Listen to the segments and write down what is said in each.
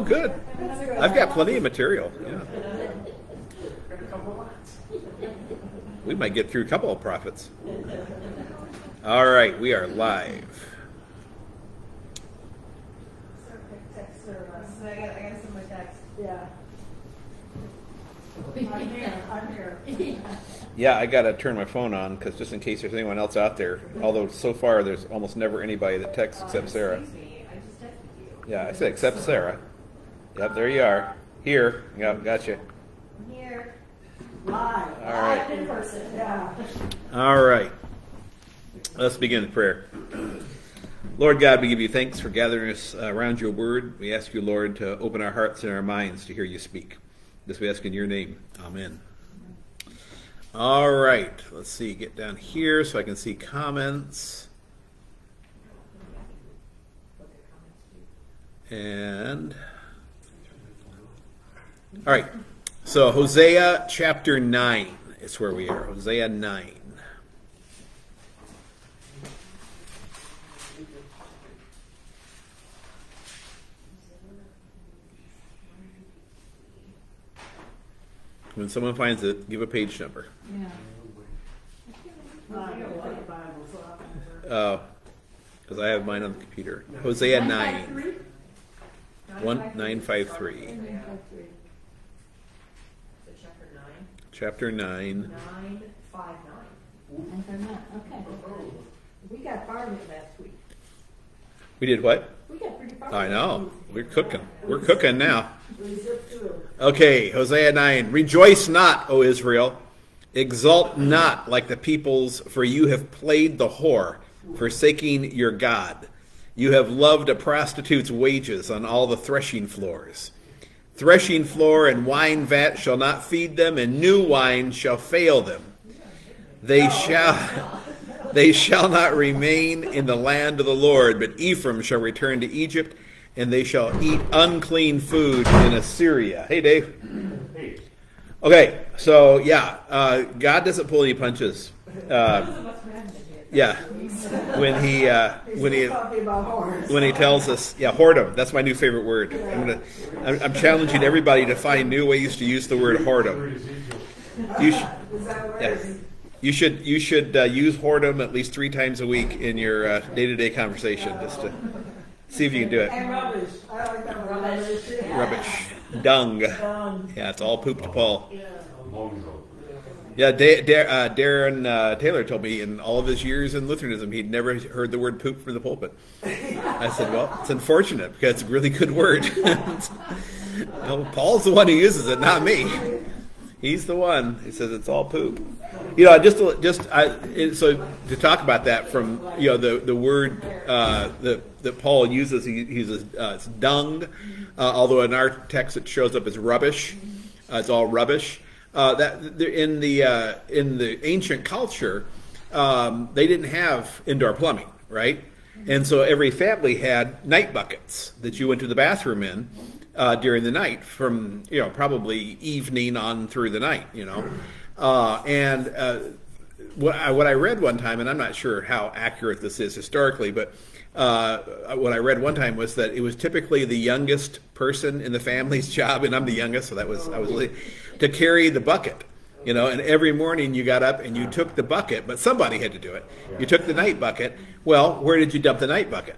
Oh, good. I've got plenty of material. Yeah. We might get through a couple of prophets. All right, we are live. So I got, I got some more text. Yeah. I'm here, I'm here. Yeah, I got to turn my phone on because just in case there's anyone else out there. Although so far there's almost never anybody that texts except Sarah. Excuse me, I just texted you. Yeah, I said except Sarah. Yep, there you are. Here. Yep, gotcha. Here. Live. All right. Live in person, yeah. All right. Let's begin the prayer. Lord God, we give you thanks for gathering us around your word. We ask you, Lord, to open our hearts and our minds to hear you speak. This we ask in your name. Amen. All right. Let's see. Get down here so I can see comments. And. All right. So, Hosea chapter 9 is where we are. Hosea 9. When someone finds it, give a page number. Yeah. Oh, because I have mine on the computer. Hosea 9. 1953. So chapter nine, Chapter 9. nine, five, nine. Okay. We got far last week. We did what? We got pretty far. I know. We're cooking. We're cooking now. We zipped through. Okay, Hosea 9. Rejoice not, O Israel. Exult not like the peoples, for you have played the whore, forsaking your God. You have loved a prostitute's wages on all the threshing floors. Threshing floor and wine vat shall not feed them, and new wine shall fail them. They shall they shall not remain in the land of the Lord, but Ephraim shall return to Egypt, and they shall eat unclean food in Assyria. Hey, Dave. Okay, so yeah, uh, God doesn't pull any punches. Uh, yeah, when he uh, when he Talking about horns. when he tells us, yeah, whoredom. That's my new favorite word. I'm gonna, I'm, I'm challenging everybody to find new ways to use the word whoredom. You, sh- Is that where yeah, you should you should uh, use whoredom at least three times a week in your uh, day-to-day conversation, just to see if you can do it. And rubbish. I like that. Rubbish. Rubbish, dung. Dung. Yeah, it's all poop to Paul. Yeah. Da- da- uh, Darren uh, Taylor told me in all of his years in Lutheranism he'd never heard the word poop from the pulpit. I said, well, it's unfortunate because it's a really good word. no, Paul's the one who uses it, not me. He's the one. who says it's all poop. You know, just just I, so to talk about that from you know the the word uh, that that Paul uses, he he uses uh, it's dung, uh, although in our text it shows up as rubbish. Uh, it's all rubbish. Uh, that in the uh, in the ancient culture, um, they didn't have indoor plumbing, right? And so every family had night buckets that you went to the bathroom in uh, during the night, from you know probably evening on through the night, you know. Uh, and uh, what I, what I read one time, and I'm not sure how accurate this is historically, but uh, what I read one time was that it was typically the youngest person in the family's job, and I'm the youngest, so that was I was to carry the bucket. You know, and every morning you got up and you took the bucket, but somebody had to do it. You took the night bucket. Well, where did you dump the night bucket?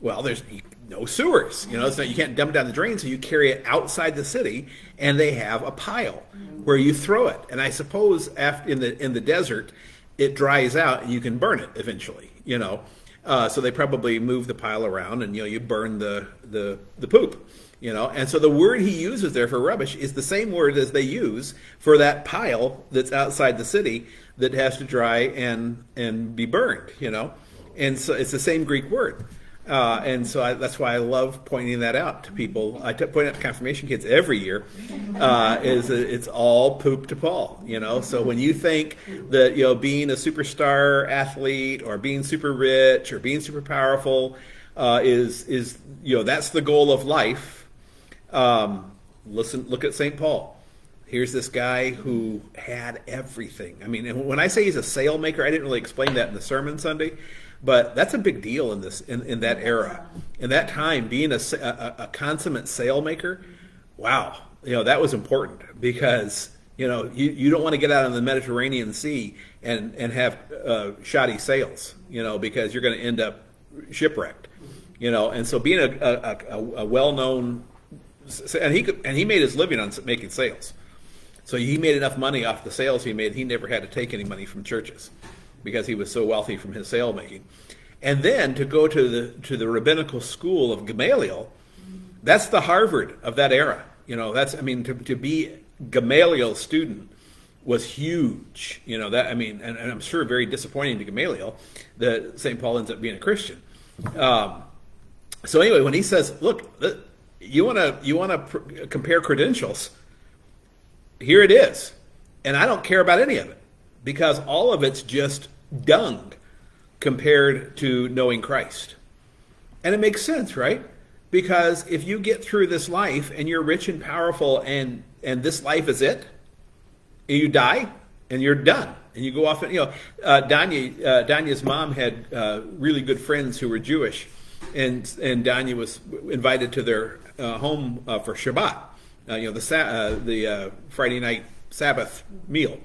Well, there's no sewers. You know, so you can't dump it down the drain, so you carry it outside the city, and they have a pile where you throw it. And I suppose after in the in the desert, it dries out and you can burn it eventually. You know, uh, so they probably move the pile around, and you know you burn the the the poop. You know, and so the word he uses there for rubbish is the same word as they use for that pile that's outside the city that has to dry and and be burned. You know, and so it's the same Greek word. Uh, and so I, that's why I love pointing that out to people. I t- point out to confirmation kids every year. Uh, is it's all poop to Paul, you know. So when you think that you know being a superstar athlete or being super rich or being super powerful uh, is is you know that's the goal of life. Um, listen, look at St. Paul. Here's this guy who had everything. I mean, when I say he's a sail maker, I didn't really explain that in the sermon Sunday, but that's a big deal in this in, in that era. in that time, being a, a, a consummate sailmaker, wow, you know that was important because you know you, you don't want to get out on the Mediterranean Sea and and have uh, shoddy sails, you know, because you're going to end up shipwrecked, you know. And so being a, a, a, a well-known and he could, and he made his living on making sails. So he made enough money off the sales he made. He never had to take any money from churches because he was so wealthy from his sail making. And then to go to the to the rabbinical school of Gamaliel, that's the Harvard of that era. You know, that's I mean to, to be Gamaliel's student was huge. You know that I mean, and, and I'm sure very disappointing to Gamaliel that St. Paul ends up being a Christian. Um, so anyway, when he says, "Look, you want to you want to compare credentials," here it is, and I don't care about any of it because all of it's just dung compared to knowing Christ, and it makes sense, right? Because if you get through this life and you're rich and powerful and and this life is it, and you die and you're done. And you go off and you know uh, Danya, uh, Danya's mom had uh, really good friends who were Jewish. And and Danya was invited to their uh, home uh, for Shabbat uh, you know the uh, the Friday night Sabbath meal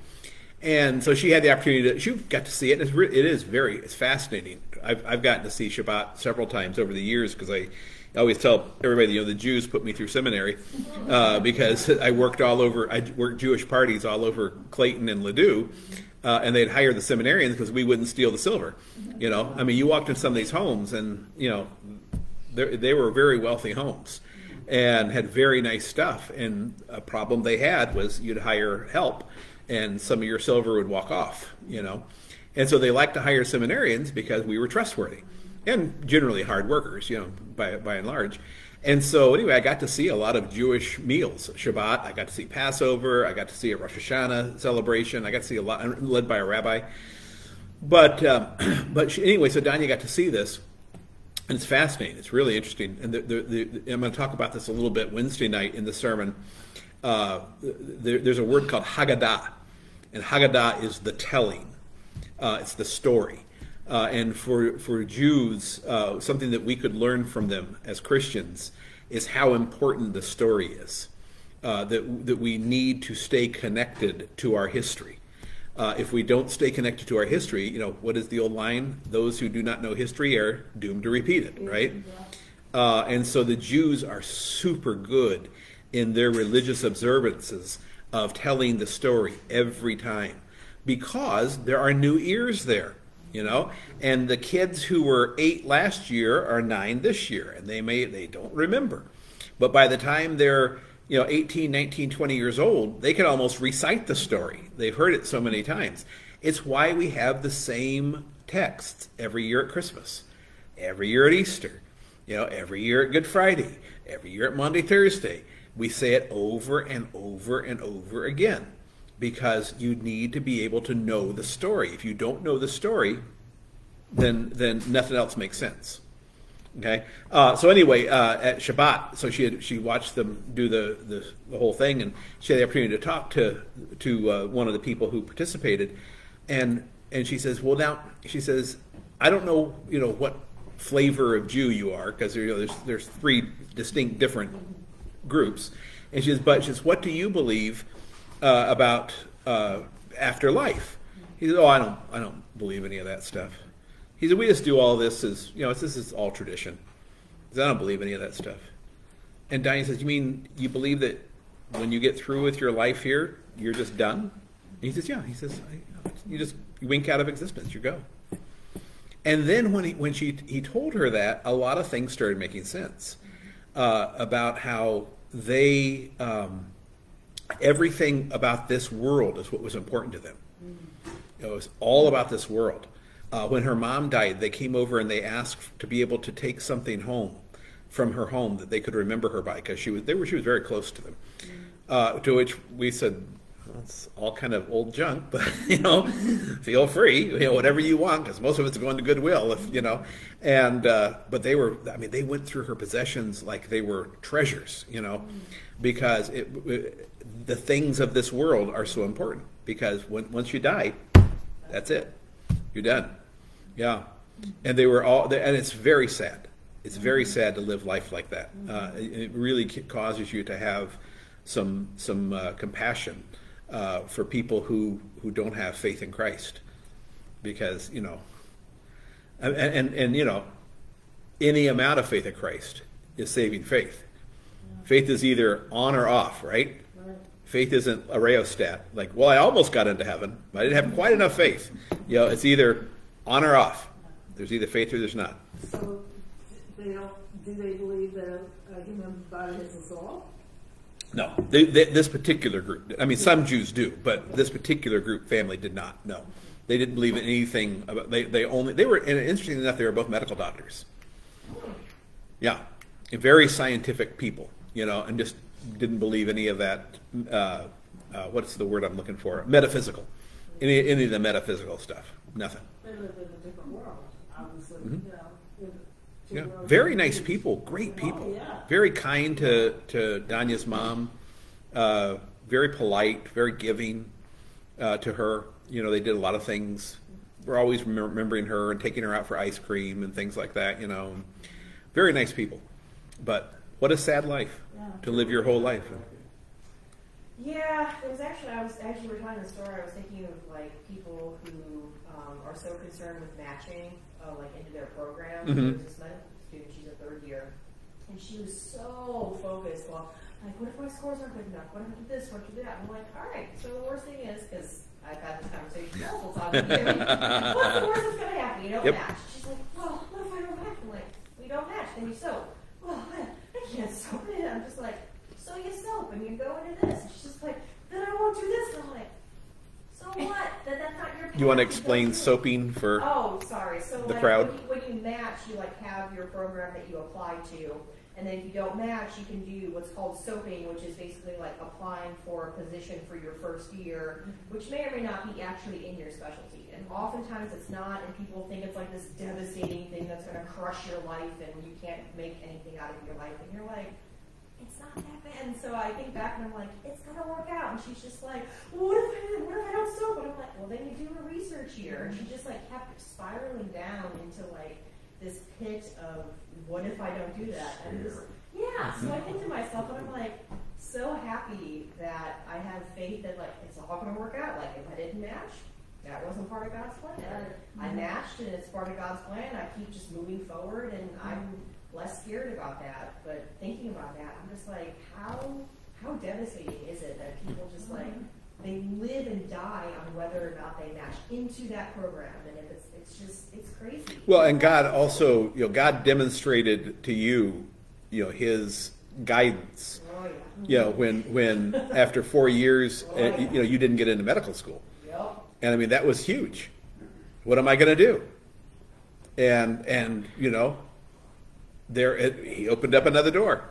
and so she had the opportunity to she got to see it and it's it is very it's fascinating I've, I've gotten to see Shabbat several times over the years because I I always tell everybody, you know, the Jews put me through seminary uh, because I worked all over, I worked Jewish parties all over Clayton and Ladue, uh, and they'd hire the seminarians because we wouldn't steal the silver. You know, I mean, you walked in some of these homes, and you know, they were very wealthy homes and had very nice stuff. And a problem they had was you'd hire help, and some of your silver would walk off. You know, and so they liked to hire seminarians because we were trustworthy and generally hard workers, you know, by, by and large. And so, anyway, I got to see a lot of Jewish meals. Shabbat, I got to see Passover, I got to see a Rosh Hashanah celebration, I got to see a lot, led by a rabbi. But, um, but anyway, so Danya got to see this, and it's fascinating. It's really interesting. And the, the, the, I'm going to talk about this a little bit Wednesday night in the sermon. Uh, there, there's a word called Haggadah, and Haggadah is the telling, uh, it's the story. Uh, and for, for Jews, uh, something that we could learn from them as Christians is how important the story is. Uh, that, that we need to stay connected to our history. Uh, if we don't stay connected to our history, you know, what is the old line? Those who do not know history are doomed to repeat it, right? Uh, and so the Jews are super good in their religious observances of telling the story every time. Because there are new ears there you know? And the kids who were eight last year are nine this year and they may they don't remember. But by the time they're you know 18 19 20 years old they can almost recite the story. They've heard it so many times. It's why we have the same texts every year at christmas. Every year at easter. You know every year at good friday. Every year at Maundy Thursday we say it over and over and over again because you need to be able to know the story. If you don't know the story, then then nothing else makes sense. Okay. Uh, so anyway, uh, at Shabbat, so she had, she watched them do the, the, the whole thing, and she had the opportunity to talk to to uh, one of the people who participated, and and she says, well now she says, I don't know you know what flavor of Jew you are because you know, there's there's three distinct different groups, and she says, but she says, what do you believe uh, about uh, afterlife. He says, "Oh, I don't, I don't believe any of that stuff." He said, "We just do all this as you know, this is all tradition." He said, "I don't believe any of that stuff." And Diane says, "You mean you believe that when you get through with your life here, you're just done?" And he says, "Yeah." He says, "You just wink out of existence. You go." And then when he when she he told her that, a lot of things started making sense uh, about how they. Um, everything about this world is what was important to them. It was all about this world. Uh, when her mom died, they came over and they asked to be able to take something home from her home that they could remember her by because she was they were she was very close to them. Uh, to which we said, "It's all kind of old junk, but you know, feel free, you know, whatever you want, because most of it's going to Goodwill, if you know." And uh, but they were, I mean, they went through her possessions like they were treasures, you know, because it, it the things of this world are so important because when, once you die, that's it. You're done. Yeah. And they were all, and it's very sad. It's very sad to live life like that. Uh, it, it really causes you to have some some uh, compassion uh, for people who who don't have faith in Christ, because you know, and and, and you know, any amount of faith in Christ is saving faith. Faith is either on or off, right? Faith isn't a rheostat. Like, well, I almost got into heaven, but I didn't have quite enough faith. You know, it's either on or off. There's either faith or there's not. So, they don't, do they believe that a human body has a soul? No, they, they, this particular group. I mean, some Jews do, but this particular group family did not. No, they didn't believe in anything about. They they only they were. And interesting enough, they were both medical doctors. Yeah, very scientific people. You know, and just didn't believe any of that. Uh, uh, what's the word I'm looking for? Metaphysical. Any any of the metaphysical stuff. Nothing. They live in a different world, obviously, Mhm. you know. Yeah, very nice people, great people, Oh, very kind to to Danya's mom, uh, very polite, very giving uh, to her. You know, they did a lot of things. We're always remembering her and taking her out for ice cream and things like that. You know, very nice people. But what a sad life to live your whole life. Yeah, it was actually, I was, actually, we we're the story. I was thinking of like people who, um, are so concerned with matching, uh, like into their program. Mhm. There was medical student, she's a third year, and she was so focused, well, like, what if my scores aren't good enough? What if I do this, what if I do that? I'm like, all right, so the worst thing is, because I've had this conversation multiple times with you, what's the worst that's gonna happen? You don't Yep. match. She's like, well, what if I don't match? I'm like, we don't match, then you sew. Well, I can't sew it. I'm just like, so you soap and you go into this. And she's just like, then I won't do this. And I'm like, so what? Then that's not your. You want to explain don't do it. soaping for? Oh, sorry. So the like crowd? When, you, when you match, you like have your program that you apply to, and then if you don't match, you can do what's called soaping, which is basically like applying for a position for your first year, which may or may not be actually in your specialty. And oftentimes it's not, and people think it's like this devastating thing that's going to crush your life, and you can't make anything out of your life, and you're like. It's not that bad. And so I think back and I'm like, it's gonna work out. And she's just like, well, what if I what if I don't soap? And I'm like, well, then you do a research year. And she just like kept spiraling down into like this pit of what if I don't do that? And this, yeah. So I think to myself, and I'm like, so happy that I have faith that like it's all gonna work out. Like if I didn't match, that wasn't part of God's plan. I matched, and it's part of God's plan. I keep just moving forward, and I'm less scared about that. But thinking about that, I'm just like, how how devastating is it that people just like they live and die on whether or not they match into that program, and if it's it's just it's crazy. Well, and God also, you know, God demonstrated to you, you know, His guidance. Oh yeah. You know, when when after four years, uh, you know, you didn't get into medical school, Yep. and I mean that was huge. What am I going to do? And and you know, there it, he opened up another door.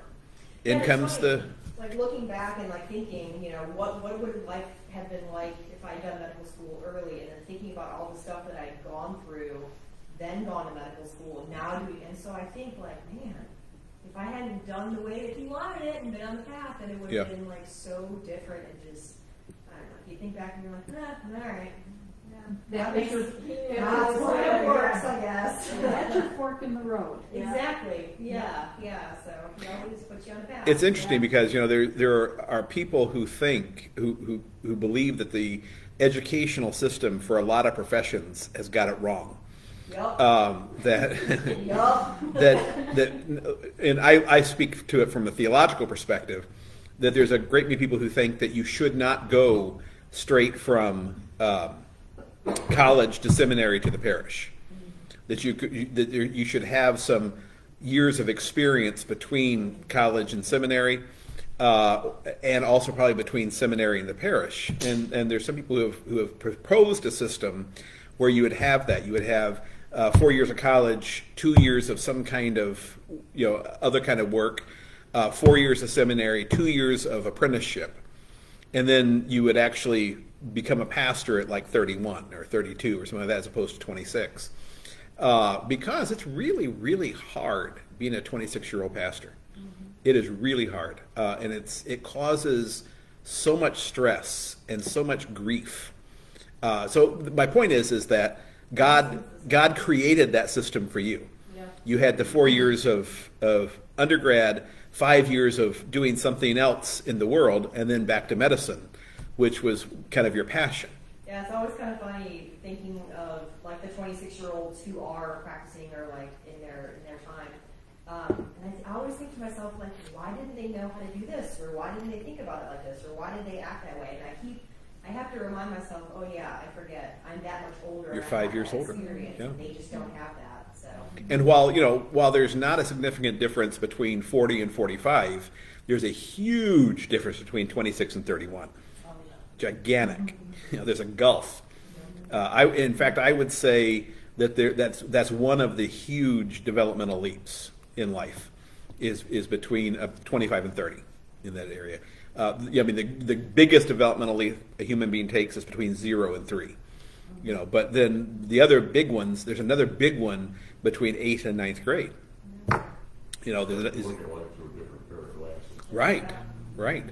In Yeah, comes funny, the like looking back and like thinking, you know, what what would life have been like if I'd done medical school early, and then thinking about all the stuff that I'd gone through, then gone to medical school, now doing, and so I think like, man, if I hadn't done the way that he wanted it and been on the path, then it would have Yeah. been like so different and just, I don't know. If You think back and you're like, nah, all right. That makes it- That's the way it works, I guess. That's a fork in the road. Exactly. Yeah. Yeah. So he always puts you on a path. It's interesting Yeah. because you know there there are people who think who, who who believe that the educational system for a lot of professions has got it wrong. Yup. Um, that yup. that that and I, I speak to it from a theological perspective that there's a great many people who think that you should not go straight from um, college to seminary to the parish that you that you should have some years of experience between college and seminary uh, and also probably between seminary and the parish. And and there's some people who have who have proposed a system where you would have that. You would have uh, four years of college two years of some kind of you know other kind of work uh, four years of seminary two years of apprenticeship. And then you would actually become a pastor at like 31 or 32 or something like that as opposed to 26 uh, because it's really really hard being a 26 year old pastor It is really hard. Uh, and it's it causes so much stress and so much grief. Uh, so my point is is that god god created that system for you. Yeah. you had the four years of, of undergrad, five years of doing something else in the world, and then back to medicine, which was kind of your passion. Yeah, it's always kind of funny thinking of like the 26 year olds who are practicing or like in their in their time. Um, and I, I always think to myself like, why didn't they know how to do this, or why didn't they think about it like this, or why did they act that way? And I keep, I have to remind myself, oh yeah, I forget, I'm that much older. You're five years older. Yeah. they just don't have that. So And while you know, while there's not a significant difference between 40 and 45, there's a huge difference between 26 and 31. Gigantic. You know, there's a gulf. Uh, I, in fact, I would say that there, that's that's one of the huge developmental leaps in life, is is between uh, 25 and 30 in that area. Uh, yeah, I mean, the the biggest developmental leap a human being takes is between zero and three you know but then the other big ones there's another big one between eighth and ninth grade you know there's, is, Look at life through a different pair of glasses. right right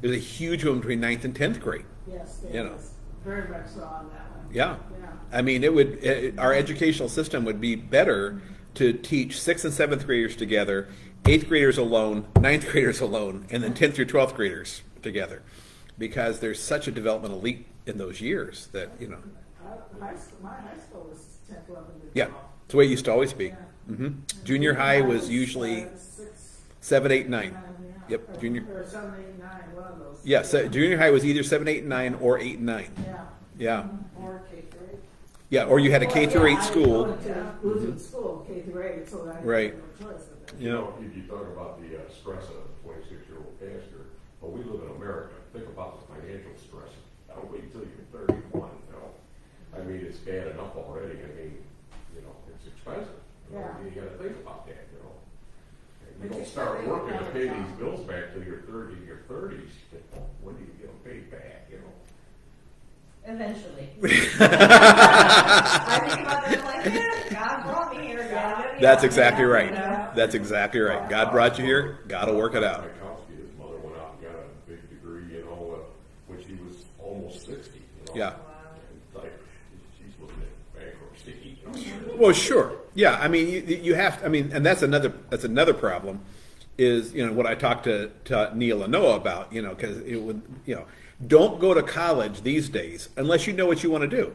there's a huge one between ninth and 10th grade Yes, You know. is. Very much so on that one. Yeah Yeah. i mean it would it, our educational system would be better to teach sixth and seventh graders together eighth graders alone ninth graders alone and then 10th through 12th graders together because there's such a developmental leap in those years that you know high school, my high school was tenth, eleventh, yeah twelfth. it's the way it used to always be Yeah. hmm junior high was usually six, seven eight nine. Yep, Or- junior- Or seven, eight, nine, one of those. Yeah, so junior high was either seven, eight, nine, or eight nine. Yeah. Yeah, Or K through eight. yeah, or you had a K through eight Yeah, I school. went to school, K through eight, so I had Right. no choice of. You know, if you talk about the uh, stress of a twenty-six-year-old pastor, but we live in America, think about the financial stress. Don't wait until you're thirty-one, you know? I mean, it's bad enough already, I mean, you know, it's expensive. You know, Yeah. You gotta think about that, you know? And you But don't you start still working to have pay a these job. bills back till you're thirty, your thirties, when do you get them paid back, you know? Eventually, I think about them like, eh, God brought me here. God, let That's out, exactly you know? right. That's exactly right. God brought you here. Got to work it out. Tchaikovsky, his mother went out and got a big degree, you know, uh, when she was almost sixty, you know? Yeah. And like, she's looking at bankruptcy, you know? Well, sure. Yeah, I mean, you, you have. I mean, and that's another. That's another problem. Is you know what I talked to, to Neil and Noah about. You know, because it would. You know, don't go to college these days unless you know what you want to do,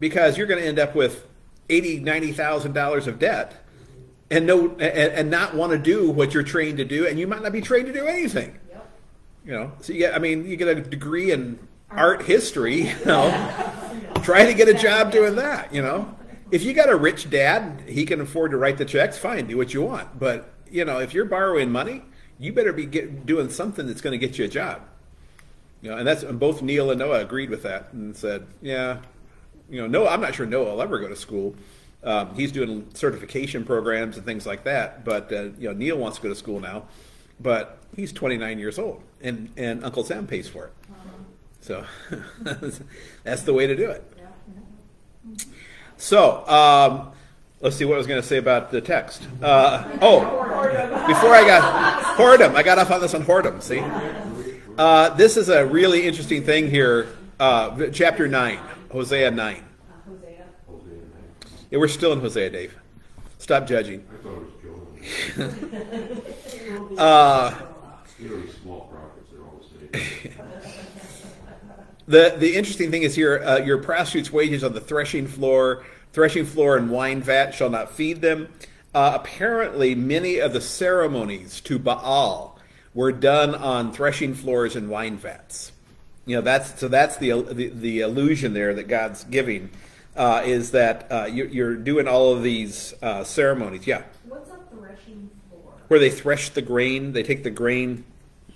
because you're going to end up with eighty, ninety thousand dollars of debt, and no, and, and not want to do what you're trained to do, and you might not be trained to do anything. Yep. You know, so you get. I mean, you get a degree in art history. You know, try to get a job doing that. You know, if you got a rich dad, he can afford to write the checks. Fine, do what you want. But you know, if you're borrowing money, you better be get, doing something that's going to get you a job. Know, and that's and both Neil and Noah agreed with that and said, yeah, you know, Noah. I'm not sure Noah will ever go to school. Um, he's doing certification programs and things like that. But uh, you know, Neil wants to go to school now, but he's 29 years old, and and Uncle Sam pays for it. So that's the way to do it. So um, let's see what I was going to say about the text. Uh, oh, before I got whoredom, I got off on this on whoredom. See, uh, this is a really interesting thing here. Uh, chapter nine, Hosea nine. Hosea. Jose and I, Yeah, we're still in Hosea, Dave. Stop judging. I thought it was Joe. Uh, You know, these small prophets, they're all the. The the interesting thing is here, uh, your prostitute's wages on the threshing floor, threshing floor and wine vat shall not feed them. Uh, apparently, many of the ceremonies to Baal were done on threshing floors and wine vats. You know, that's so that's the the, the illusion there that God's giving uh, is that uh, you, you're doing all of these uh, ceremonies. Yeah, What's a threshing floor? where they thresh the grain, they take the grain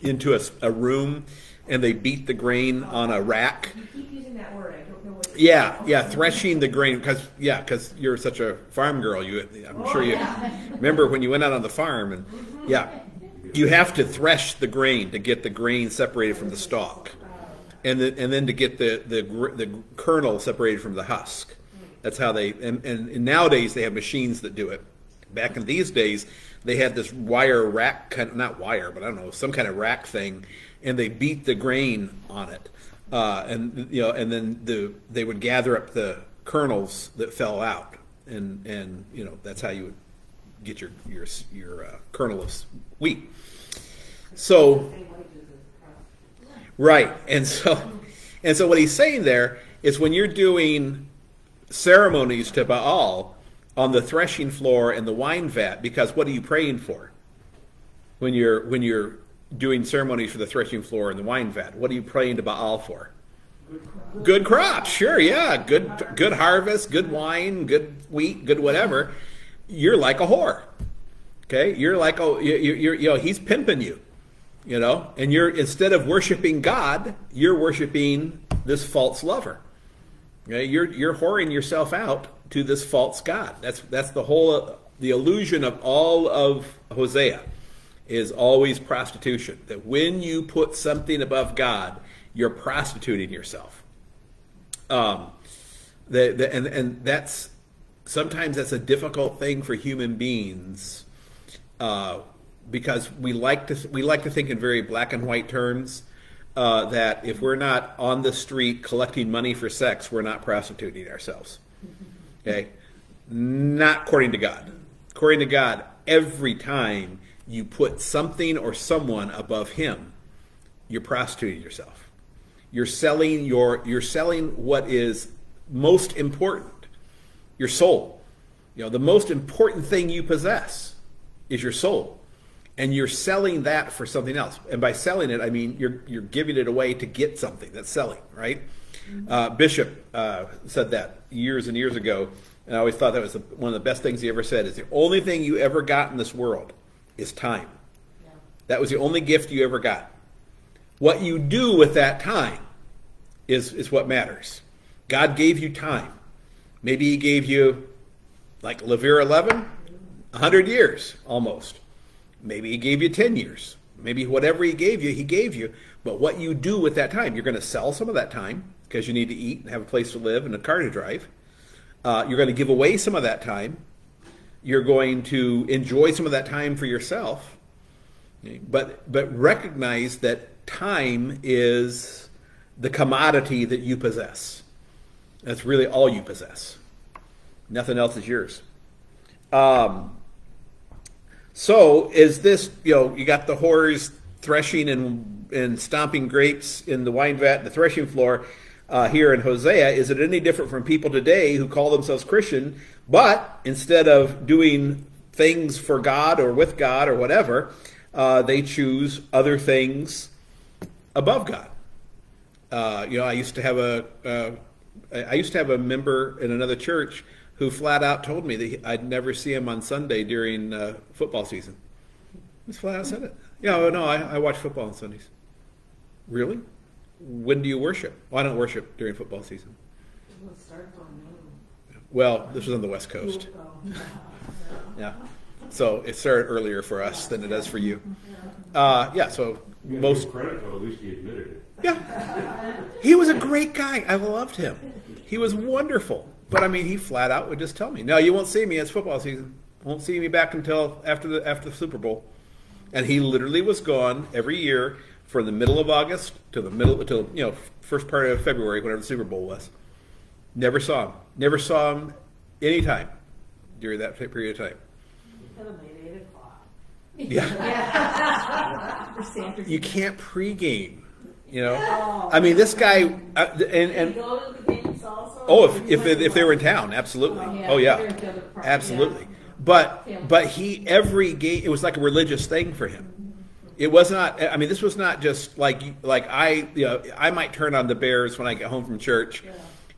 into a, a room and they beat the grain on a rack. You keep using that word. I don't know what. Yeah, yeah, threshing the grain because yeah, because you're such a farm girl. You, I'm Oh, sure you yeah. remember when you went out on the farm and yeah, you have to thresh the grain to get the grain separated from the stalk, and then and then to get the the the kernel separated from the husk. That's how they and, and, and nowadays they have machines that do it. Back in these days, they had this wire rack, kind of, not wire, but I don't know, some kind of rack thing, and they beat the grain on it, uh, and you know, and then the they would gather up the kernels that fell out, and and you know that's how you would get your your your uh, kernel of wheat. So right, and so and so what he's saying there is when you're doing ceremonies to Baal on the threshing floor and the wine vat, because what are you praying for? When you're when you're doing ceremonies for the threshing floor and the wine vat, what are you praying to Baal for? Good crop, sure, yeah. Good good harvest, good wine, good wheat, good whatever. You're like a whore. Okay? You're like oh you you're, you know, he's pimping you. You know, and you're instead of worshiping God, you're worshiping this false lover. Okay? You're you're whoring yourself out to this false god. That's that's the whole the illusion of all of Hosea is always prostitution. That when you put something above God, you're prostituting yourself. Um, the, the, and and that's sometimes that's a difficult thing for human beings uh, because we like to we like to think in very black and white terms. Uh, that if we're not on the street collecting money for sex, we're not prostituting ourselves. Okay, not according to God. According to God, every time you put something or someone above Him, you're prostituting yourself. You're selling your you're selling what is most important, your soul. You know, the most important thing you possess is your soul. And you're selling that for something else. And by selling it, I mean you're you're giving it away to get something. That's selling, right? Uh, Bishop uh, said that years and years ago, and I always thought that was the, one of the best things he ever said. Is the only thing you ever got in this world is time. That was the only gift you ever got. What you do with that time is, is what matters. God gave you time. Maybe He gave you, like Levere 11, 100 years almost. Maybe He gave you 10 years. Maybe whatever He gave you, He gave you. But what you do with that time, you're going to sell some of that time because you need to eat and have a place to live and a car to drive. Uh, you're going to give away some of that time. You're going to enjoy some of that time for yourself. But but recognize that time is the commodity that you possess. That's really all you possess. Nothing else is yours. Um, so is this, you know, you got the whores threshing and, and stomping grapes in the wine vat, the threshing floor uh, here in Hosea. Is it any different from people today who call themselves Christian, but instead of doing things for God or with God or whatever, uh, they choose other things above God? Uh, you know, I used to have a, uh, I used to have a member in another church who flat out told me that he, I'd never see him on Sunday during uh, football season. Just flat out said it. Yeah, oh, no, I, I watch football on Sundays. Really? When do you worship? Well, I don't worship during football season. Well, this was on the West Coast. Yeah. So it started earlier for us than it does for you. Uh, yeah, so You most Most credit, though, at least he admitted it. yeah. He was a great guy. I loved him. He was wonderful. But I mean, he flat out would just tell me, "No, you won't see me. It's football season. Won't see me back until after the after the Super Bowl." And he literally was gone every year from the middle of August to the middle till you know first part of February, whenever the Super Bowl was. Never saw him. Never saw him any time during that period of time. Could eight o'clock. Yeah. You can't pregame. You know. I mean, this guy uh, and and Oh, if if, if they were in town, absolutely. Oh, Oh yeah. yeah, They're the other part, absolutely. But but he every game it was like a religious thing for him. It was not. I mean, this was not just like like I you know I might turn on the Bears when I get home from church,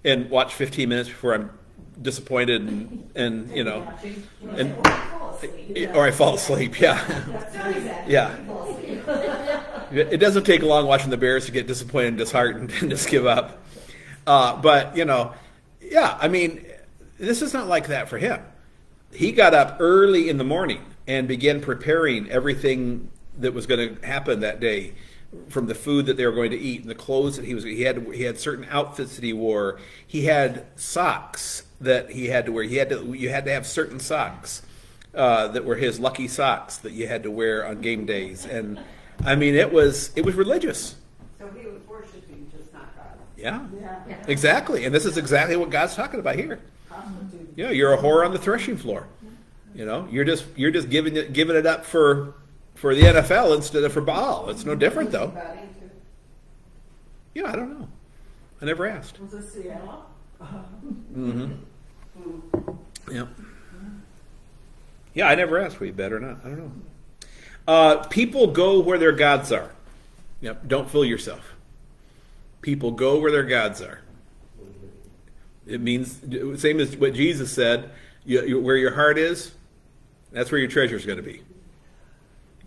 and watch 15 minutes before I'm disappointed and and you know and or I fall asleep. Yeah, yeah. It doesn't take long watching the Bears to get disappointed and disheartened and just give up. Uh, but you know, yeah, I mean, this is not like that for him. He got up early in the morning and began preparing everything that was going to happen that day, from the food that they were going to eat and the clothes that he was. He had he had certain outfits that he wore. He had socks that he had to wear. He had to you had to have certain socks uh, that were his lucky socks that you had to wear on game days. And I mean, it was it was religious. So he was Yeah. Yeah. Exactly, and this is exactly what God's talking about here. Prostitute. Yeah, you're a whore on the threshing floor. You know, you're just you're just giving it giving it up for for the NFL instead of for Baal. It's no different though. Yeah, I don't know. I never asked. Was it Seattle? Mm-hmm. Yep. Yeah, I never asked. We bet or not? I don't know. Uh, people go where their gods are. Yep. Don't fool yourself. People go where their gods are. It means same as what Jesus said. You, you, where your heart is, that's where your treasure is going to be.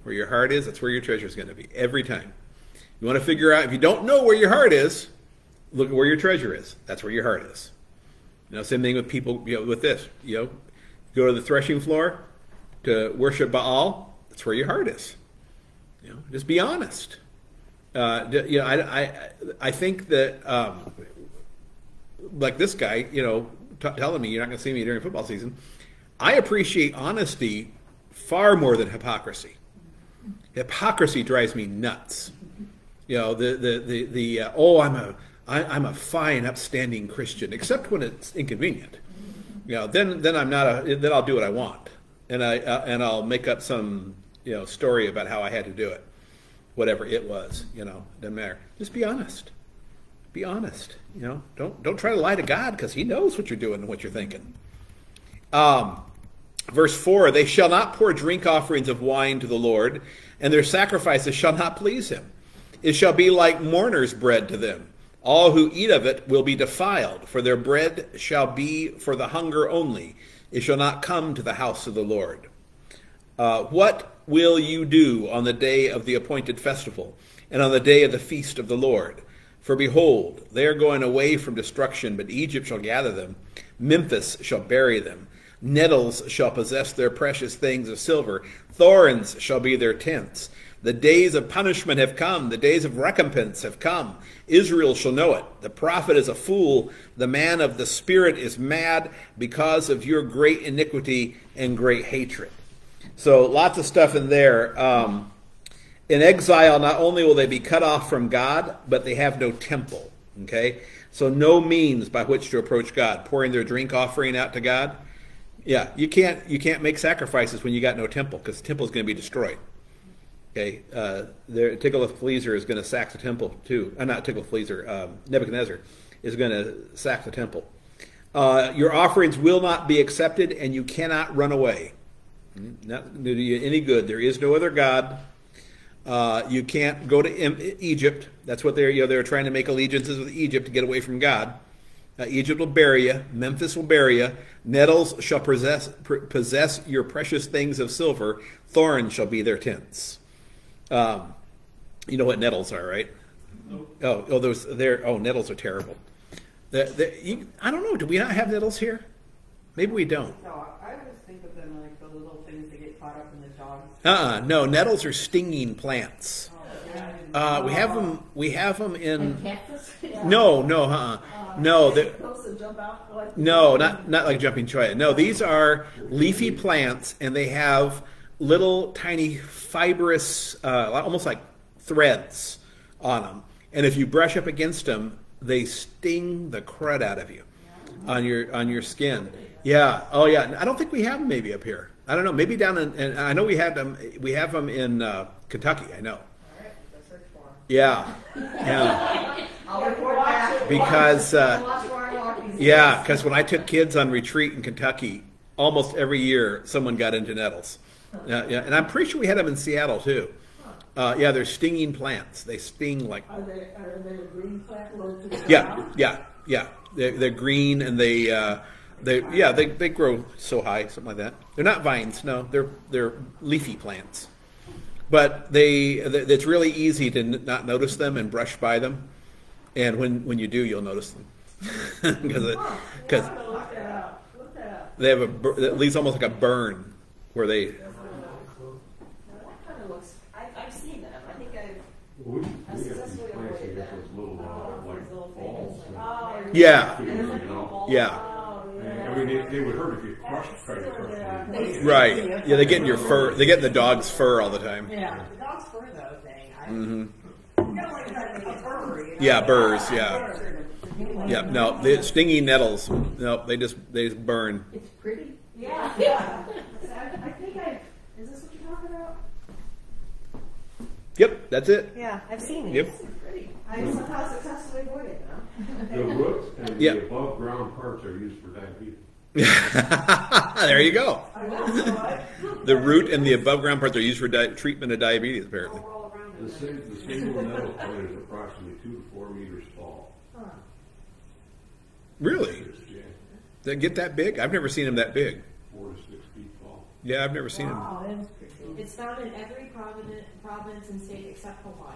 Where your heart is, that's where your treasure is going to be every time. You want to figure out if you don't know where your heart is, look at where your treasure is. That's where your heart is. You know, same thing with people. You know, with this. You know, go to the threshing floor to worship Baal. That's where your heart is. You know, just be honest. Uh, you know, I, I, I think that um, like this guy, you know, telling me you're not going to see me during football season. I appreciate honesty far more than hypocrisy. Hypocrisy drives me nuts. You know, the the the, the uh, oh, I'm a I, I'm a fine, upstanding Christian, except when it's inconvenient. You know, then then I'm not a then I'll do what I want, and I uh, and I'll make up some you know story about how I had to do it, whatever it was. You know, doesn't matter. Just be honest. Be honest. You know, don't don't try to lie to God because He knows what you're doing and what you're thinking. Um, verse four: They shall not pour drink offerings of wine to the Lord, and their sacrifices shall not please Him. It shall be like mourners' bread to them. All who eat of it will be defiled, for their bread shall be for the hunger only. It shall not come to the house of the Lord. Uh, what will you do on the day of the appointed festival, and on the day of the feast of the Lord? For behold, they are going away from destruction, but Egypt shall gather them. Memphis shall bury them. Nettles shall possess their precious things of silver. Thorns shall be their tents. The days of punishment have come. The days of recompense have come. Israel shall know it. The prophet is a fool. The man of the spirit is mad because of your great iniquity and great hatred. So lots of stuff in there. Um, in exile, not only will they be cut off from God, but they have no temple. Okay? So no means by which to approach God. Pouring their drink offering out to God. Yeah, you can't you can't make sacrifices when you got no temple because the temple is going to be destroyed. Okay, uh, Tiglath-Pileser is going to sack the temple too. Uh, not Tiglath-Pileser, um, Nebuchadnezzar is going to sack the temple. Uh, your offerings will not be accepted, and you cannot run away. Not do you any good. There is no other God. Uh, you can't go to Egypt. That's what they're you know they're trying to make allegiances with Egypt to get away from God. Uh, Egypt will bury you. Memphis will bury you. Nettles shall possess possess your precious things of silver. Thorns shall be their tents. Um, you know what nettles are, right? Nope. Oh, oh, those there. Oh, nettles are terrible. The, the, you, I don't know. Do we not have nettles here? Maybe we don't. No, I always think of them like the little things that get caught up in the dogs. Uh-uh. No, nettles are stinging plants. Uh, we have them. We have them in. No, no, uh, no. The, no, not not like jumping cholla. No, these are leafy plants, and they have little tiny fibrous, uh, almost like threads on them. And if you brush up against them, they sting the crud out of you on your on your skin. Yeah. Oh, yeah. I don't think we have them maybe up here. I don't know. Maybe down in. And I know we have them. We have them in uh, Kentucky. I know. Yeah. Yeah. Because. Uh, yeah, because when I took kids on retreat in Kentucky, almost every year someone got into nettles. Yeah, yeah, and I'm pretty sure we had them in Seattle too. Uh, yeah, they're stinging plants. They sting like. Are they, are they a green plant? Yeah, yeah, yeah. They're, they're green and they, uh, they, yeah, they, they grow so high, something like that. They're not vines, no. They're they're leafy plants, but they, it's really easy to n- not notice them and brush by them, and when when you do, you'll notice them because because they have a it leaves almost like a burn where they We, we have these plants that get those little, uh, like balls. Yeah. Yeah. I mean, they, would hurt if you crushed tried to uh, Right. Yeah, they get in your fur. They get in the dog's fur all the time. Yeah. The dog's fur though thing. Mm-hmm. Yeah, burrs, yeah. Yeah. No, the stingy nettles. No, they just they just burn. It's pretty. Yeah. Yeah. I, I think I. Is this what you're talking about? Yep, that's it. Yeah, I've seen it. Yep. Pretty. I somehow successfully avoided them. The roots and the above ground parts are used for diabetes. there you go. I know, so I- The root and the above ground parts are used for di- treatment of diabetes, apparently. The it. same, the stinging nettle plate is approximately two to four meters tall. huh. Really? Yeah, They get that big? I've never seen them that big. four to six feet tall. Yeah, I've never seen them. Wow, that's pretty cool. It's found in every province, province and state except Hawaii.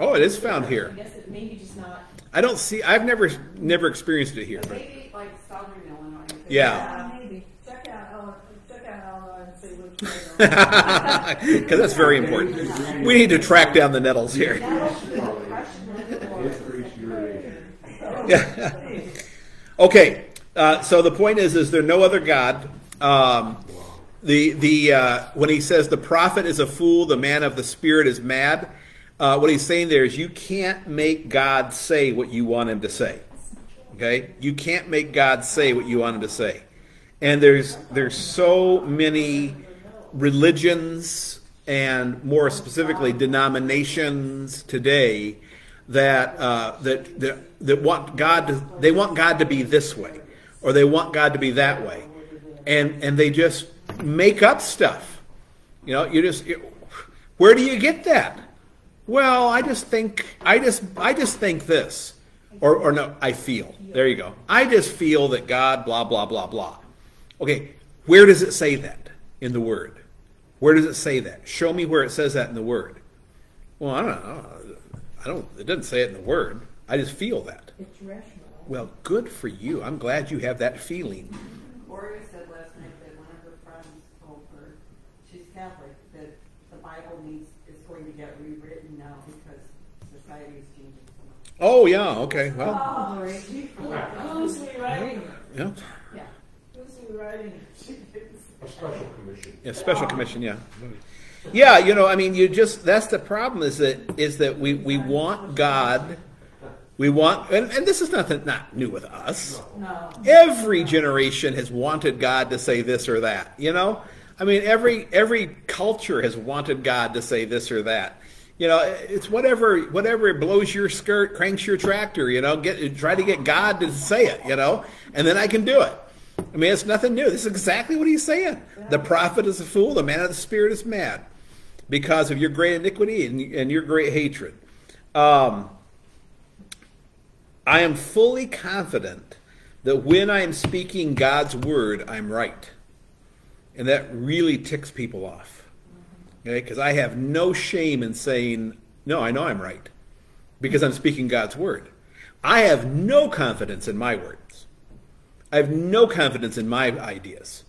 Oh, it is found here. I guess it maybe just not. I don't see. I've never never experienced it here. But But maybe like Southern Illinois. Yeah. Yeah, maybe. Check out, Illinois- check out Illinois and see which way because that's very important. We need to track down the nettles here. Yeah. okay. Uh, so the point is, is there no other God? Um, the the uh, when he says the prophet is a fool, the man of the spirit is mad. Uh, what he's saying there is you can't make God say what you want him to say. Okay, you can't make God say what you want him to say. And there's there's so many religions and more specifically denominations today that uh, that, that that want God to they want God to be this way or they want God to be that way, and and they just make up stuff. You know, you just where do you get that? Well, I just think I just I just think this, or or no, I feel. There you go. I just feel that God blah blah blah blah. Okay, where does it say that in the Word? Where does it say that? Show me where it says that in the Word. Well, I don't know. I don't. It doesn't say it in the Word. I just feel that. It's rational. Well, good for you. I'm glad you have that feeling. Gloria said last night that one of her friends told her, she's Catholic, that the Bible needs, is going to get rewritten now because society is changing so much. Oh yeah. Okay. Well. Oh, Who's he? Yeah. Yeah. Who's he? A special commission. Yeah, special commission, yeah. Yeah, you know, I mean, you just that's the problem is that is that we we want God, we want, and, and this is nothing not new with us. No. Every generation has wanted God to say this or that. You know, I mean, every every culture has wanted God to say this or that. You know, it's whatever whatever it blows your skirt, cranks your tractor. You know, get try to get God to say it. You know, and then I can do it. I mean, it's nothing new. This is exactly what he's saying. The prophet is a fool. The man of the spirit is mad because of your great iniquity and, and your great hatred. Um, I am fully confident that when I am speaking God's word, I'm right. And that really ticks people off. Okay? Because I have no shame in saying, no, I know I'm right. Because I'm speaking God's word. I have no confidence in my words. I have no confidence in my ideas.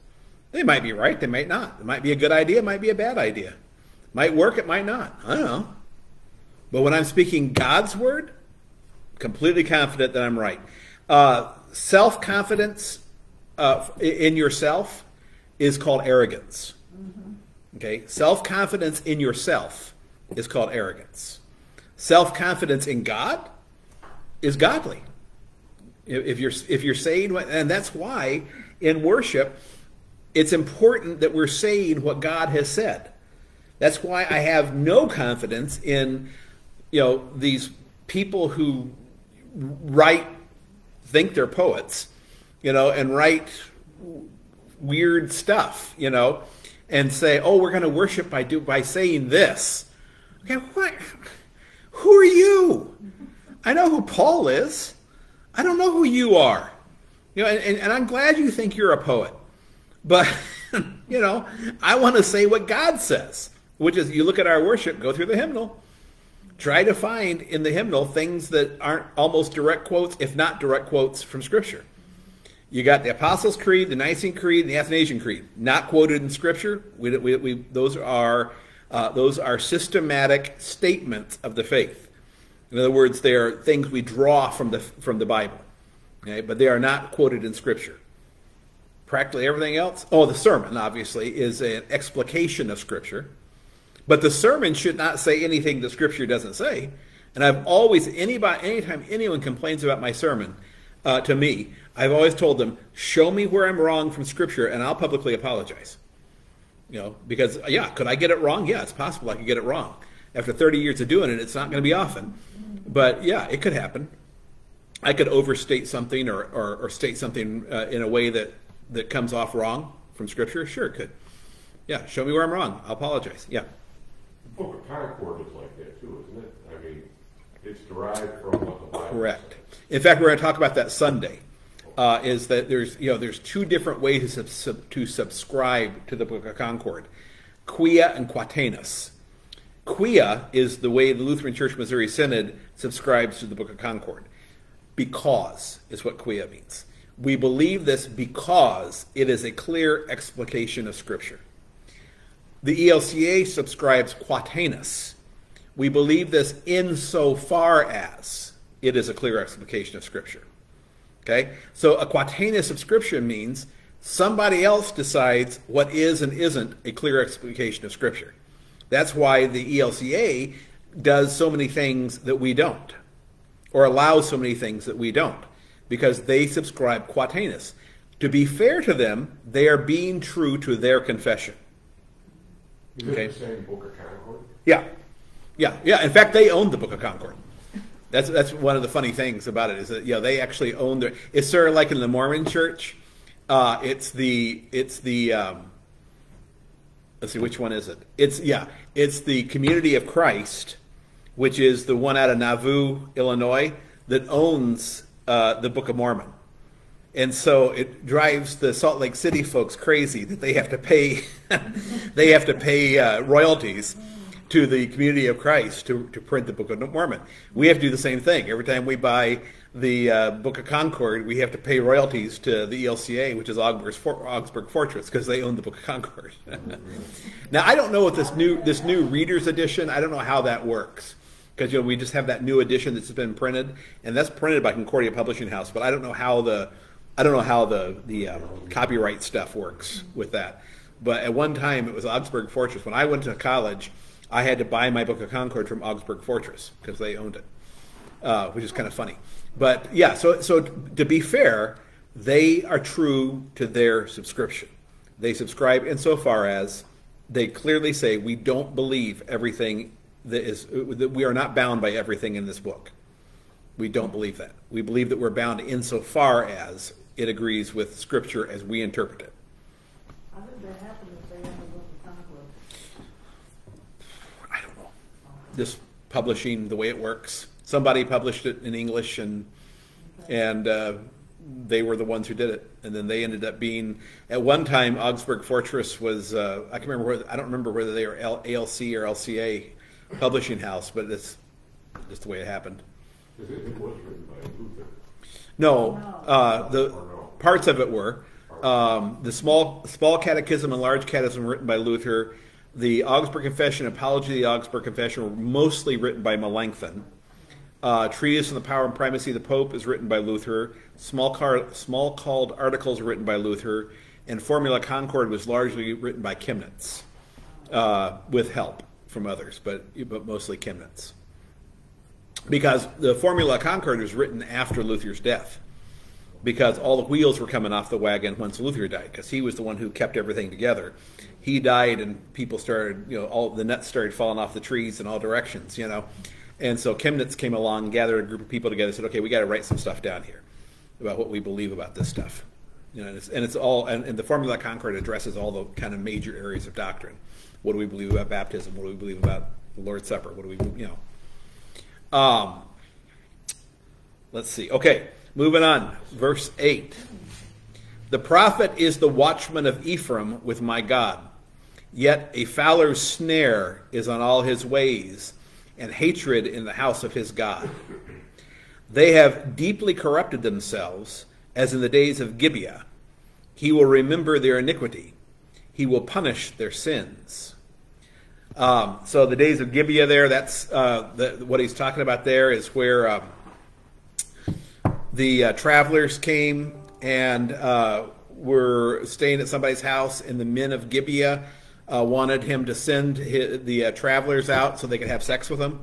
They might be right, they might not. It might be a good idea, it might be a bad idea. It Might work, it might not. I don't know. But when I'm speaking God's word, completely confident that I'm right. Uh, Self confidence uh, in yourself is called arrogance. Okay? Self confidence in yourself is called arrogance. Self confidence in God is godly. If you're if you're saying and that's why in worship, it's important that we're saying what God has said. That's why I have no confidence in you know these people who write think they're poets, you know, and write weird stuff, you know, and say, "Oh, we're going to worship by do by saying this." Okay, what? Who are you? I know who Paul is. I don't know who you are. You know, and, and, I'm glad you think you're a poet, but you know, I want to say what God says, which is you look at our worship, go through the hymnal, try to find in the hymnal things that aren't almost direct quotes, if not direct quotes from Scripture. You got the Apostles' Creed, the Nicene Creed, and the Athanasian Creed, not quoted in Scripture. We, we, we, those are uh, those are systematic statements of the faith. In other words, they are things we draw from the from the Bible, okay? but they are not quoted in Scripture. Practically everything else. Oh, the sermon obviously is an explication of Scripture, but the sermon should not say anything that Scripture doesn't say. And I've always anybody anytime anyone complains about my sermon uh, to me, I've always told them, show me where I'm wrong from Scripture, and I'll publicly apologize. You know, because yeah, could I get it wrong? Yeah, it's possible I could get it wrong. After 30 years of doing it, it's not going to be often. But yeah, it could happen. I could overstate something or, or, or state something uh, in a way that, that comes off wrong from Scripture. Sure, it could. Yeah, show me where I'm wrong. I'll apologize. Yeah. The Book of Concord is like that too, isn't it? I mean, it's derived from what the Bible Correct. says. In fact, we're going to talk about that Sunday. Uh, is that there's you know there's two different ways to, sub- to subscribe to the Book of Concord, quia and quatenus. Quia is the way the Lutheran Church Missouri Synod subscribes to the Book of Concord. Because is what quia means. We believe this because it is a clear explication of Scripture. The ELCA subscribes quatenus. We believe this insofar as it is a clear explication of Scripture. Okay? So a quatenus subscription means somebody else decides what is and isn't a clear explication of Scripture. That's why the ELCA does so many things that we don't, or allows so many things that we don't, because they subscribe quatenus. To be fair to them, they are being true to their confession. Okay. it the same Book of Concord? Yeah, yeah, yeah. In fact, they own the Book of Concord. That's that's one of the funny things about it is that you know they actually own their. It's sort of like in the Mormon Church. Uh, it's the it's the um, let's see which one is it? It's yeah, it's the Community of Christ, which is the one out of Nauvoo, Illinois, that owns uh, the Book of Mormon. And so it drives the Salt Lake City folks crazy that they have to pay they have to pay uh, royalties to the community of Christ to, to print the Book of Mormon. We have to do the same thing. Every time we buy the uh, Book of Concord, we have to pay royalties to the ELCA, which is Augsburg's For- Augsburg Fortress, because they own the Book of Concord. now I don't know what this new this new readers edition. I don't know how that works because you know we just have that new edition that's been printed, and that's printed by Concordia Publishing House. But I don't know how the I don't know how the the um, copyright stuff works with that. But at one time it was Augsburg Fortress. When I went to college, I had to buy my Book of Concord from Augsburg Fortress because they owned it, uh, which is kind of funny. But yeah, so so to be fair, they are true to their subscription. They subscribe insofar as they clearly say we don't believe everything that is that we are not bound by everything in this book. We don't believe that. We believe that we're bound insofar as it agrees with Scripture as we interpret it. How did that happen if they ever went to Concord? I don't know. Just publishing the way it works. Somebody published it in English, and and uh, they were the ones who did it. And then they ended up being at one time Augsburg Fortress was uh, I can remember whether, I don't remember whether they were L- ALC or LCA publishing house, but it's just the way it happened. Because it, it was written by Luther. No, uh, the parts of it were um, the small small catechism and large catechism written by Luther. The Augsburg Confession, Apology of the Augsburg Confession, were mostly written by Melanchthon. Uh, Treatise on the Power and Primacy of the Pope is written by Luther. Small, car, Smalcald Articles are written by Luther, and Formula Concord was largely written by Chemnitz, uh, with help from others, but but mostly Chemnitz because the Formula Concord was written after Luther's death, because all the wheels were coming off the wagon once Luther died, because he was the one who kept everything together. He died, and people started, you know, all the nuts started falling off the trees in all directions, you know. And so Chemnitz came along, gathered a group of people together, said, "Okay, we got to write some stuff down here about what we believe about this stuff." You know, and it's, and it's all, and, and the Formula Concord addresses all the kind of major areas of doctrine. What do we believe about baptism? What do we believe about the Lord's Supper? What do we, you know? Um, let's see. Okay, moving on. Verse 8. The prophet is the watchman of Ephraim with my God. Yet a fowler's snare is on all his ways, and hatred in the house of his God. They have deeply corrupted themselves, as in the days of Gibeah. He will remember their iniquity, he will punish their sins. Um, so the days of Gibeah, there, that's uh, the, what he's talking about. There is where um, the uh, travelers came and uh, were staying at somebody's house, and the men of Gibeah uh, wanted him to send hi the uh, travelers out so they could have sex with them,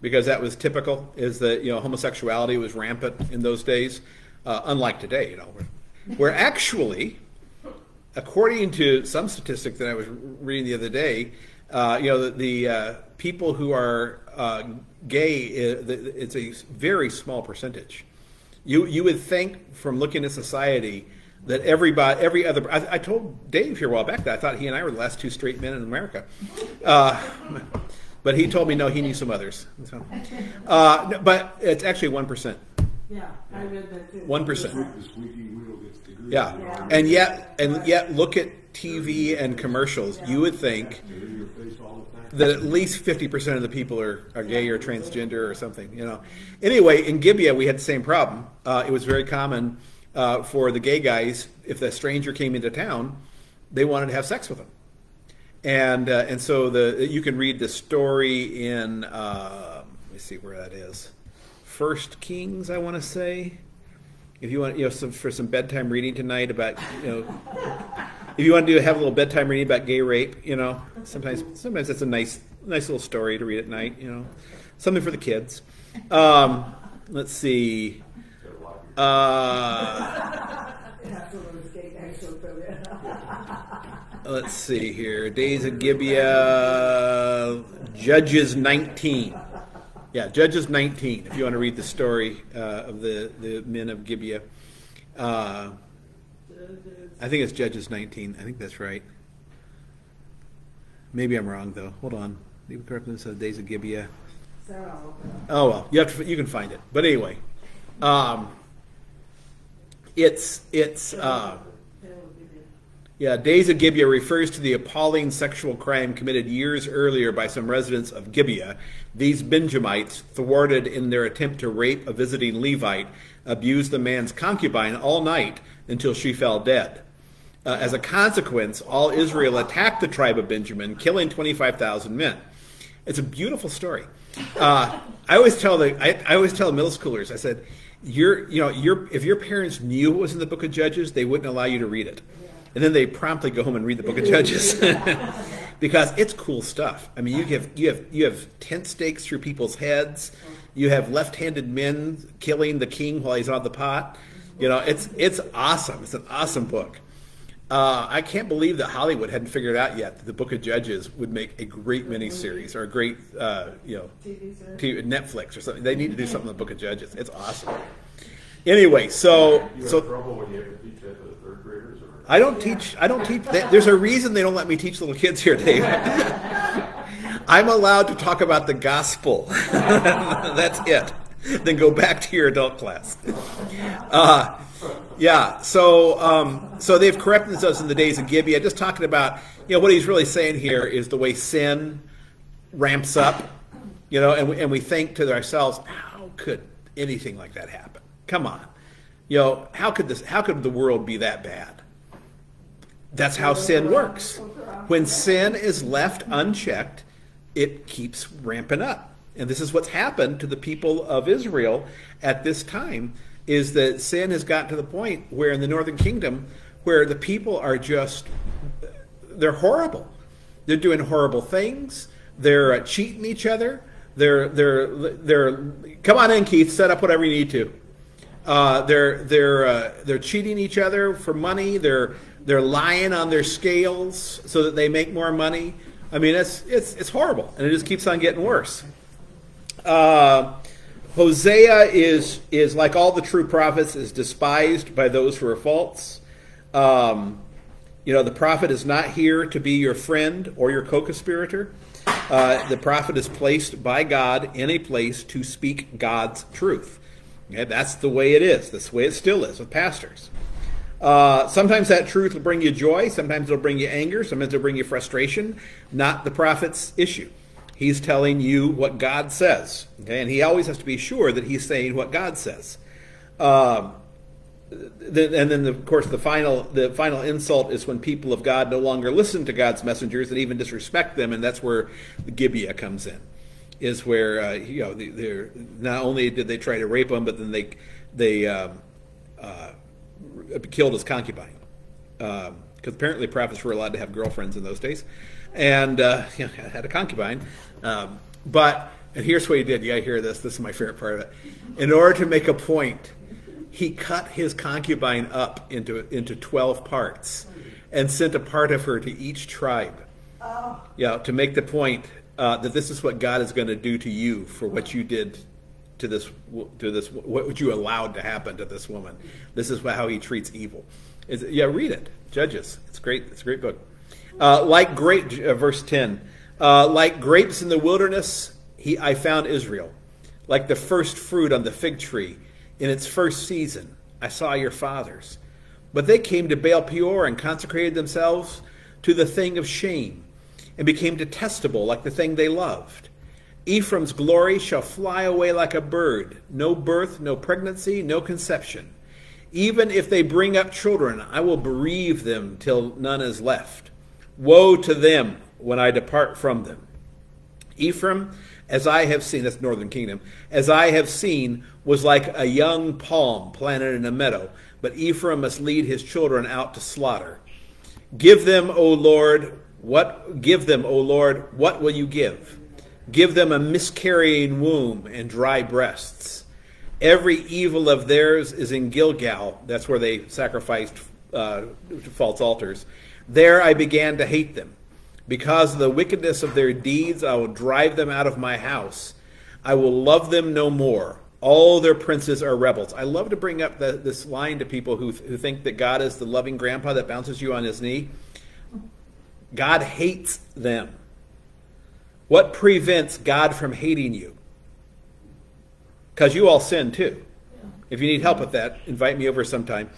because that was typical. Is that you know homosexuality was rampant in those days, uh, unlike today. You know, where, actually according to some statistic that I was reading the other day, Uh, you know, the, the uh, people who are uh, gay, it's a very small percentage. You you would think from looking at society that everybody, every other. I, I told Dave here a while back that I thought he and I were the last two straight men in America, uh, but he told me no, he knew some others. So, uh, no, but it's actually one percent. Yeah, I read that too. One percent. The squeaky wheel gets the grease. Yeah, Yeah. and yet and yet look at TV and commercials. You would think They're in your face all the time. that at least 50% of the people are, are gay or transgender or something, you know. Anyway, in Gibeah, we had the same problem. Uh, it was very common uh, for the gay guys, if a stranger came into town, they wanted to have sex with them. And, uh, and so the, you can read the story in, uh, let me see where that is. First Kings, I want to say. If you want, you know, some, for some bedtime reading tonight about, you know, if you want to do have a little bedtime reading about gay rape, you know, sometimes sometimes that's a nice nice little story to read at night, you know, something for the kids. Um, let's see. Gotta lock your- Uh, That's what it was getting actually put in. let's see here. Days of Gibeah, Judges 19. Yeah, Judges 19. If you want to read the story uh, of the the men of Gibeah. Uh, I think it's Judges 19. I think that's right. Maybe I'm wrong though. Hold on. Leave correctness of days of Gibeah. Sarah, I'll open it up. Oh well, you have to. You can find it. But anyway, um, it's it's uh, yeah. Days of Gibeah refers to the appalling sexual crime committed years earlier by some residents of Gibeah. These Benjamites, thwarted in their attempt to rape a visiting Levite, abused the man's concubine all night until she fell dead. Uh, as a consequence, all Israel attacked the tribe of Benjamin, killing 25,000 men. It's a beautiful story. Uh, I always tell the I, I always tell middle schoolers. I said, "Your you know your if your parents knew what was in the Book of Judges, they wouldn't allow you to read it." And then they promptly go home and read the Book of Judges because it's cool stuff. I mean, you have you have you have tent stakes through people's heads. You have left-handed men killing the king while he's on the pot. You know, it's it's awesome. It's an awesome book. Uh, I can't believe that Hollywood hadn't figured out yet that the Book of Judges would make a great miniseries or a great, uh, you know, TV Netflix or something. They need to do something with the Book of Judges. It's awesome. Anyway, so You have so trouble when you have to teach that to the third graders or? I don't teach. I don't teach. they- There's a reason they don't let me teach little kids here, Dave. I'm allowed to talk about the gospel. That's it. Then go back to your adult class. Uh, yeah. So um, so they've corrected themselves in the days of Gibeah. Just talking about you know what he's really saying here is the way sin ramps up. You know, and we, and we think to ourselves, how could anything like that happen? Come on. You know, how could this? How could the world be that bad? That's how sin works. When sin is left unchecked, it keeps ramping up. And this is what's happened to the people of Israel at this time is that sin has gotten to the point where in the northern kingdom where the people are just they're horrible. They're doing horrible things. They're uh, cheating each other. They're they're they're come on in Keith, set up whatever you need to. Uh, they're they're uh, they're cheating each other for money. They're they're lying on their scales so that they make more money. I mean, it's it's it's horrible, and it just keeps on getting worse. Uh, Hosea is is like all the true prophets is despised by those who are false. Um, you know, the prophet is not here to be your friend or your co-conspirator. Uh, the prophet is placed by God in a place to speak God's truth. That's the way it is. That's the way it still is with pastors. Uh, sometimes that truth will bring you joy. Sometimes it'll bring you anger. Sometimes it'll bring you frustration. Not the prophet's issue. He's telling you what God says. Okay, and he always has to be sure that he's saying what God says. Um, the, and then, of course, the final the final insult is when people of God no longer listen to God's messengers and even disrespect them, and that's where Gibeah comes in. Is where uh, you know they- they're not only did they try to rape him, but then they they um, uh, killed his concubine because apparently prophets were allowed to have girlfriends in those days, and uh, you know, had a concubine. Um, but and here's what he did. You got to hear this. This is my favorite part of it. In order to make a point, he cut his concubine up into into twelve parts, and sent a part of her to each tribe. Oh, Yeah, to make the point uh, that this is what God is going to do to you for what you did to this to this what would you allowed to happen to this woman. This is how He treats evil. Is yeah, read it, Judges. It's great. It's a great book. Uh, like great uh, verse ten, uh, like grapes in the wilderness, he I found Israel, like the first fruit on the fig tree in its first season. I saw your fathers, but they came to Baal Peor and consecrated themselves to the thing of shame and became detestable like the thing they loved. Ephraim's glory shall fly away like a bird, no birth, no pregnancy, no conception. Even if they bring up children, I will bereave them till none is left. Woe to them when I depart from them. Ephraim, as I have seen, that's northern kingdom, as I have seen, was like a young palm planted in a meadow, but Ephraim must lead his children out to slaughter. Give them, O Lord, what give them, O Lord, what will you give? Give them a miscarrying womb and dry breasts. Every evil of theirs is in Gilgal. That's where they sacrificed uh, false altars. There I began to hate them. Because of the wickedness of their deeds, I will drive them out of my house. I will love them no more. All their princes are rebels. I love to bring up the, this line to people who, who think that God is the loving grandpa that bounces you on his knee. God hates them. What prevents God from hating you? Because you all sin too. If you need help with that, invite me over sometime.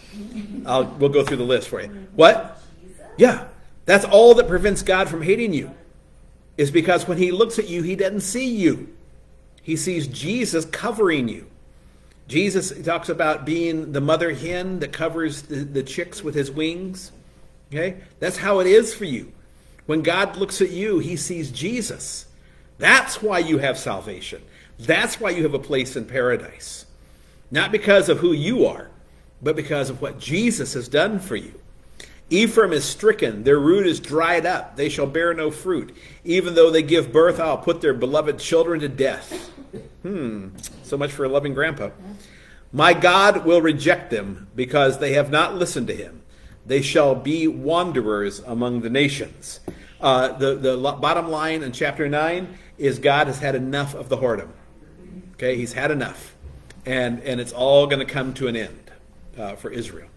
I'll, we'll go through the list for you. What? Yeah. That's all that prevents God from hating you. Is because when he looks at you, he doesn't see you. He sees Jesus covering you. Jesus talks about being the mother hen that covers the, the chicks with his wings. Okay? That's how it is for you. When God looks at you, he sees Jesus. That's why you have salvation. That's why you have a place in paradise. Not because of who you are, but because of what Jesus has done for you. Ephraim is stricken, their root is dried up, they shall bear no fruit. Even though they give birth, I'll put their beloved children to death. Hmm, so much for a loving grandpa. My God will reject them because they have not listened to him. They shall be wanderers among the nations. Uh, the, the bottom line in chapter 9 is God has had enough of the whoredom. Okay, he's had enough. And, and it's all going to come to an end uh, for Israel.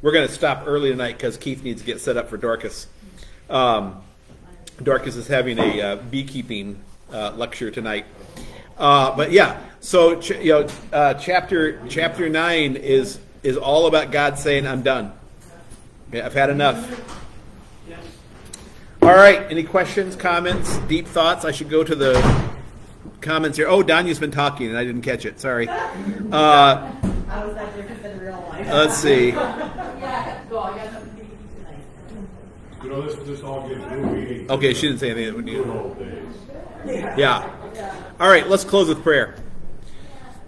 We're going to stop early tonight because Keith needs to get set up for Dorcas. Um, Dorcas is having a uh, beekeeping uh, lecture tonight. Uh, but yeah, so ch- you know, uh, chapter chapter nine is is all about God saying, "I'm done. I've had enough." All right. Any questions, comments, deep thoughts? I should go to the comments here. Oh, Danya's been talking and I didn't catch it. Sorry. Uh, How is that different than real life? let's see. Yeah, go, I got something tonight. You know, this, this all gets moving. Okay, she didn't say anything. that would Good need- old days. Yeah. All right, let's close with prayer.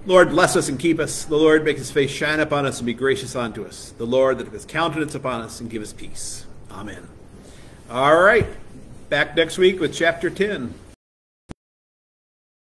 Lord, bless us and keep us. The Lord make his face shine upon us and be gracious unto us. The Lord that his countenance upon us and give us peace. Amen. All right. Back next week with chapter 10.